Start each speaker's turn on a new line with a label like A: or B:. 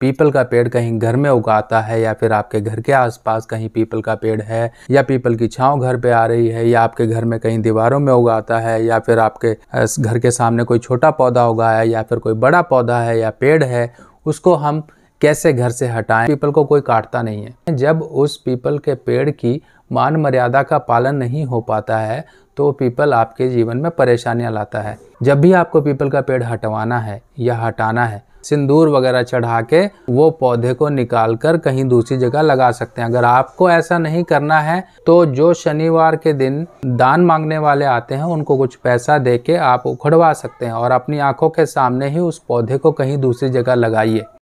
A: People का पेड़ कहीं घर में उगाता है या फिर आपके घर के आसपास कहीं पीपल का पेड़ है या पीपल की छांव घर पे आ रही है या आपके घर में कहीं दीवारों में उगाता है या फिर आपके घर के सामने कोई छोटा पौधा उगा है या फिर कोई बड़ा पौधा है या पेड़ है, उसको हम कैसे घर से हटाएँ? पीपल को कोई काटता नहीं है। जब उस पीपल के पेड़ की मान मर्यादा का पालन नहीं हो पाता है तो पीपल आपके जीवन में परेशानियाँ लाता है। जब भी आपको पीपल का पेड़ हटवाना है या हटाना है सिंदूर वगैरह चढ़ा के वो पौधे को निकाल कर कहीं दूसरी जगह लगा सकते हैं। अगर आपको ऐसा नहीं करना है तो जो शनिवार के दिन दान मांगने वाले आते हैं, उनको कुछ पैसा दे के आप उखड़वा सकते हैं और अपनी आँखों के सामने ही उस पौधे को कहीं दूसरी जगह लगाइए।